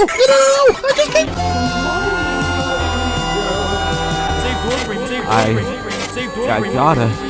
no, no! I just can't. I, I gotta.